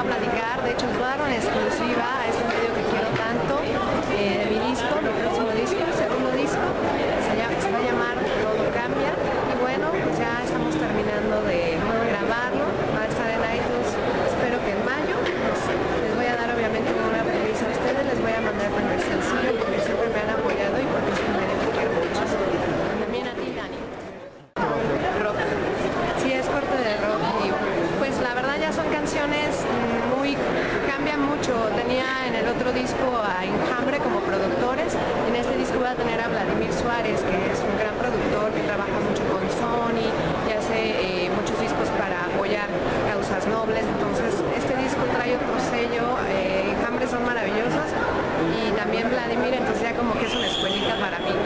a platicar, de hecho nos va a dar una exclusiva disco a Enjambre como productores. En este disco voy a tener a Vladimir Suárez, que es un gran productor que trabaja mucho con Sony y hace eh, muchos discos para apoyar causas nobles. Entonces, este disco trae otro sello. Eh, Enjambre son maravillosos y también Vladimir, entonces ya como que es una escuelita para mí.